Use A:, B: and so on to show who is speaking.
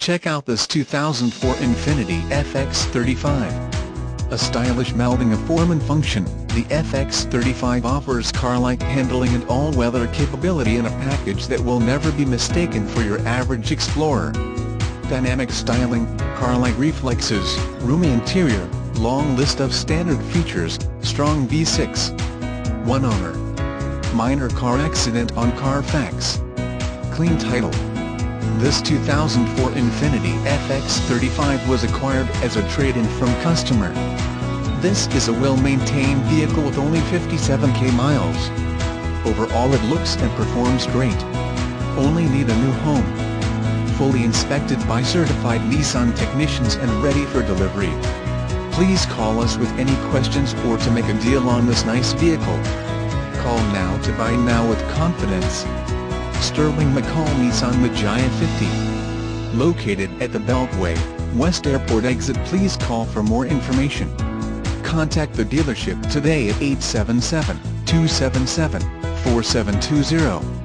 A: Check out this 2004 Infiniti FX35. A stylish melding of form and function, the FX35 offers car-like handling and all-weather capability in a package that will never be mistaken for your average Explorer. Dynamic styling, car-like reflexes, roomy interior, long list of standard features, strong V6. One owner. Minor car accident on Carfax. Clean title. This 2004 Infiniti FX35 was acquired as a trade-in from customer. This is a well-maintained vehicle with only 57k miles. Overall it looks and performs great. Only need a new home. Fully inspected by certified Nissan technicians and ready for delivery. Please call us with any questions or to make a deal on this nice vehicle. Call now to buy now with confidence. Sterling McCall Nissan Magi 50. Located at the Beltway, West Airport exit please call for more information. Contact the dealership today at 877-277-4720.